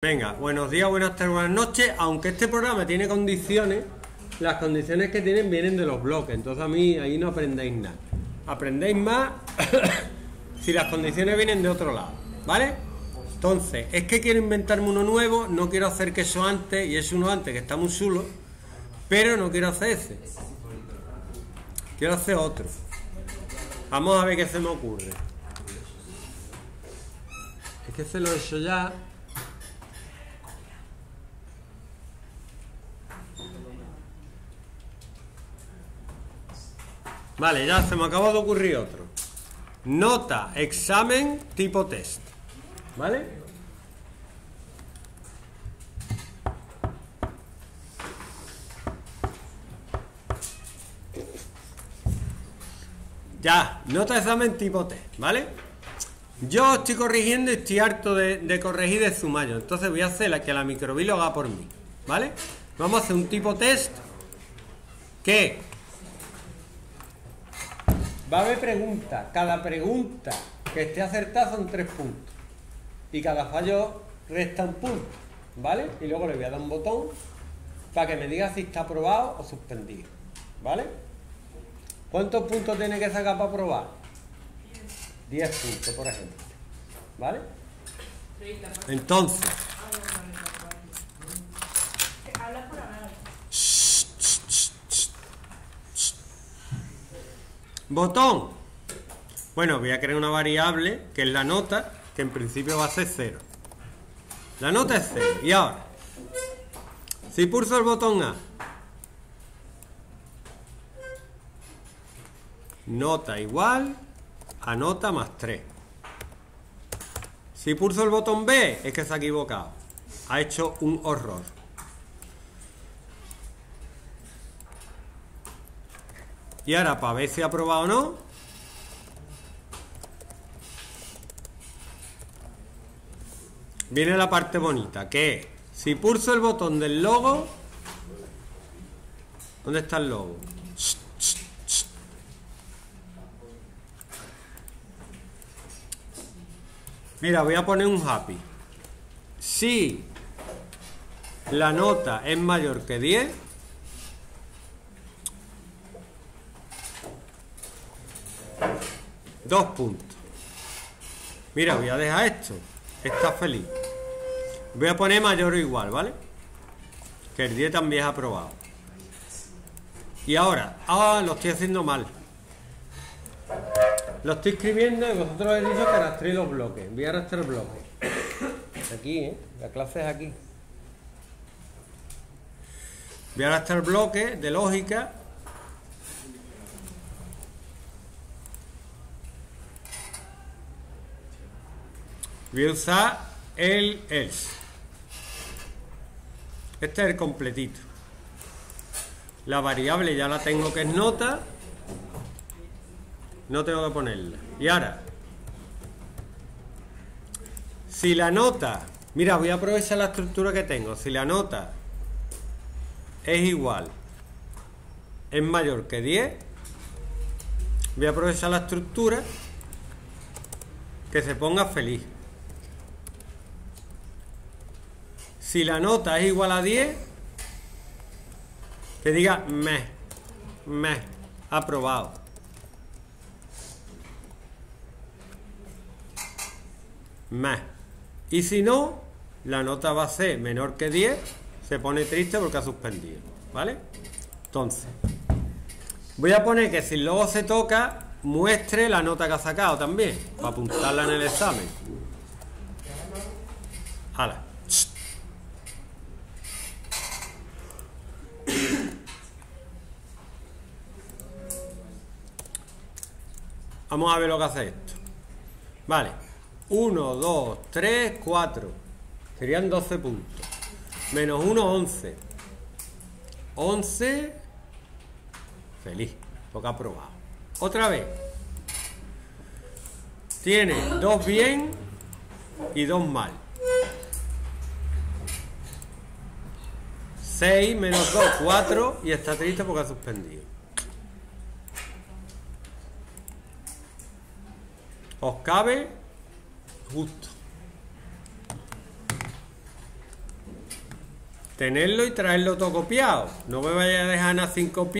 Venga, buenos días, buenas tardes, buenas noches. Aunque este programa tiene condiciones, las condiciones que tienen vienen de los bloques. Entonces a mí ahí no aprendéis nada. Aprendéis más si las condiciones vienen de otro lado. ¿Vale? Entonces, es que quiero inventarme uno nuevo, no quiero hacer que eso antes, y es uno antes que está muy chulo, pero no quiero hacer ese. Quiero hacer otro. Vamos a ver qué se me ocurre. Es que se lo he hecho ya. Vale, ya se me acaba de ocurrir otro. Nota, examen, tipo test. ¿Vale? Ya, nota, examen, tipo test. ¿Vale? Yo estoy corrigiendo y estoy harto de, corregir de Zumayo. Entonces voy a hacer la que la microbi lo haga por mí. ¿Vale? Vamos a hacer un tipo test que Va a haber preguntas. Cada pregunta que esté acertada son tres puntos. Y cada fallo resta un punto. ¿Vale? Y luego le voy a dar un botón para que me diga si está aprobado o suspendido. ¿Vale? ¿Cuántos puntos tiene que sacar para aprobar? 10 puntos, por ejemplo. ¿Vale? Entonces. Botón. Bueno, voy a crear una variable que es la nota, que en principio va a ser 0. La nota es 0. Y ahora, si pulso el botón A, nota igual a nota más 3. Si pulso el botón B, es que se ha equivocado. Ha hecho un horror. Y ahora, para ver si ha aprobado o no. Viene la parte bonita, que si pulso el botón del logo, ¿dónde está el logo? Mira, voy a poner un happy. Si la nota es mayor que 10, Dos puntos. Mira, voy a dejar esto. Está feliz. Voy a poner mayor o igual, ¿vale? Que el 10 también es aprobado. Y ahora, ah, lo estoy haciendo mal. Lo estoy escribiendo y vosotros habéis dicho que arrastréis los bloques. Voy a arrastrar bloques. Aquí, ¿eh? La clase es aquí. Voy a arrastrar bloques de lógica Voy a usar el else. Este es el completito. La variable ya la tengo que es nota. No tengo que ponerla. Y ahora, si la nota, mira, voy a aprovechar la estructura que tengo. Si la nota es igual, es mayor que 10, voy a aprovechar la estructura que se ponga feliz. Si la nota es igual a 10, que diga me, me, aprobado. Me. Y si no, la nota va a ser menor que 10, se pone triste porque ha suspendido. ¿Vale? Entonces, voy a poner que si luego se toca, muestre la nota que ha sacado también, para apuntarla en el examen. Hala. Vamos a ver lo que hace esto. Vale. 1, 2, 3, 4. Serían 12 puntos. Menos 1, 11. 11. Feliz. Porque ha probado. Otra vez. Tiene dos bien y dos mal. 6 menos 2, 4 y está triste porque ha suspendido. os cabe justo. Tenerlo y traerlo todo copiado. No me vaya a dejar nada sin copiar.